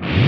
you